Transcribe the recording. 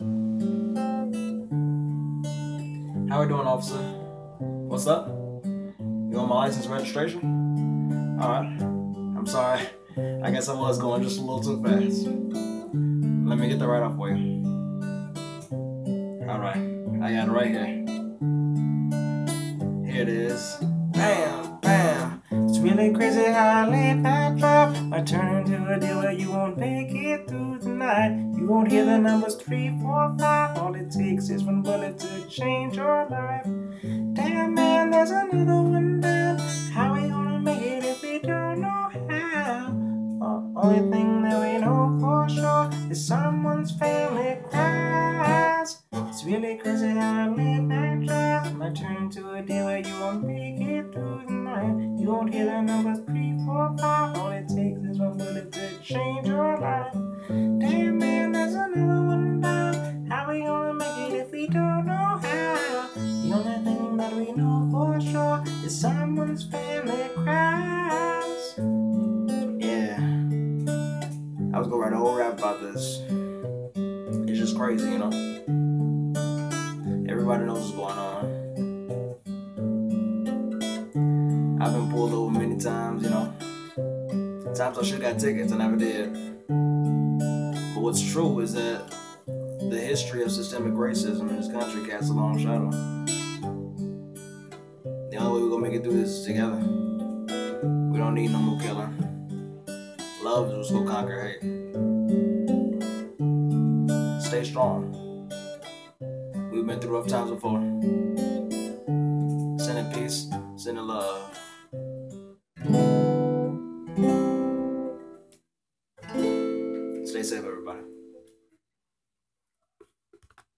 How we doing, officer? What's up? You want my license registration? Alright. I'm sorry. I guess I was going just a little too fast. Let me get the right off for you. Alright. I got it right here. Here it is. Really crazy how late that drop might turn into a deal where you won't make it through the night. You won't hear the numbers three, four, five. All it takes is one bullet to change your life. Damn man, there's another one down. How we gonna make it if we don't know how? The only thing that we know for sure is someone's family cries. It's really crazy how late night drive might turn into a deal where you won't make it through the night. You won't hear the numbers three, four, five. All it takes is one bullet to change your life. Damn man, there's another one down. How we gonna make it if we don't know how? The only thing that we know for sure is someone's family cries. Yeah. I was gonna write a whole rap about this. It's just crazy, you know? Everybody knows what's going on. I've been pulled over many times, you know. Times I should have got tickets, I never did. But what's true is that the history of systemic racism in this country casts a long shadow. The only way we're gonna make it through this is together. We don't need no more killer. Love is what's gonna conquer hate. Stay strong. We've been through rough times before. Send in peace, send in love. bless everybody.